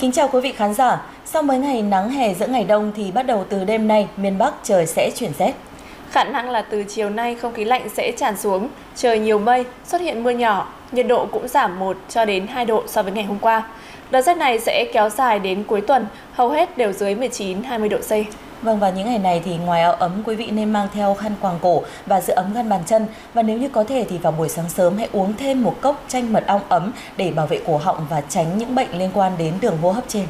Kính chào quý vị khán giả. Sau mấy ngày nắng hè giữa ngày đông thì bắt đầu từ đêm nay, miền Bắc trời sẽ chuyển rét. Khả năng là từ chiều nay không khí lạnh sẽ tràn xuống, trời nhiều mây, xuất hiện mưa nhỏ, nhiệt độ cũng giảm 1 cho đến 2 độ so với ngày hôm qua. Đợt rét này sẽ kéo dài đến cuối tuần, hầu hết đều dưới 19-20 độ C. Vâng và những ngày này thì ngoài áo ấm quý vị nên mang theo khăn quàng cổ và giữ ấm gân bàn chân và nếu như có thể thì vào buổi sáng sớm hãy uống thêm một cốc chanh mật ong ấm để bảo vệ cổ họng và tránh những bệnh liên quan đến đường hô hấp trên.